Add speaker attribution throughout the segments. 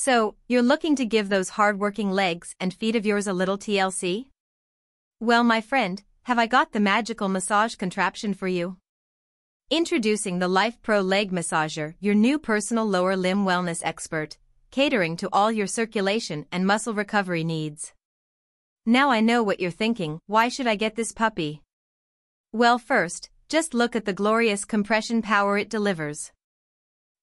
Speaker 1: So, you're looking to give those hard-working legs and feet of yours a little TLC? Well my friend, have I got the magical massage contraption for you? Introducing the LifePro Leg Massager, your new personal lower limb wellness expert, catering to all your circulation and muscle recovery needs. Now I know what you're thinking, why should I get this puppy? Well first, just look at the glorious compression power it delivers.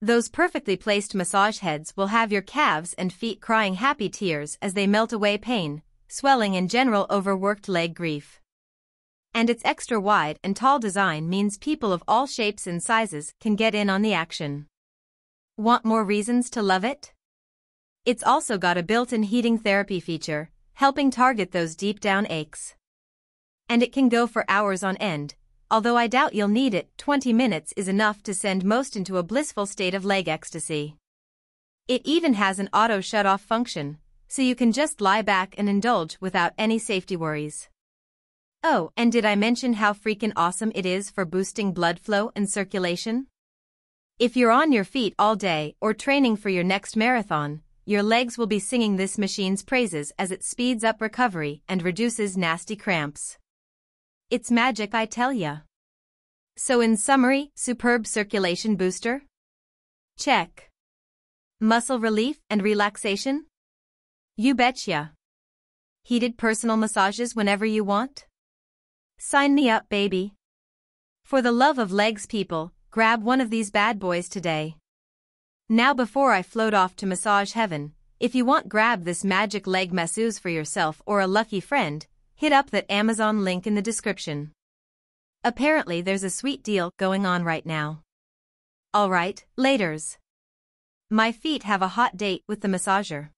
Speaker 1: Those perfectly placed massage heads will have your calves and feet crying happy tears as they melt away pain, swelling and general overworked leg grief. And its extra wide and tall design means people of all shapes and sizes can get in on the action. Want more reasons to love it? It's also got a built-in heating therapy feature, helping target those deep down aches. And it can go for hours on end, although I doubt you'll need it, 20 minutes is enough to send most into a blissful state of leg ecstasy. It even has an auto shut-off function, so you can just lie back and indulge without any safety worries. Oh, and did I mention how freaking awesome it is for boosting blood flow and circulation? If you're on your feet all day or training for your next marathon, your legs will be singing this machine's praises as it speeds up recovery and reduces nasty cramps. It's magic I tell ya. So in summary, superb circulation booster? Check. Muscle relief and relaxation? You betcha. Heated personal massages whenever you want? Sign me up baby. For the love of legs people, grab one of these bad boys today. Now before I float off to massage heaven, if you want grab this magic leg masseuse for yourself or a lucky friend, hit up that Amazon link in the description. Apparently there's a sweet deal going on right now. Alright, laters. My feet have a hot date with the massager.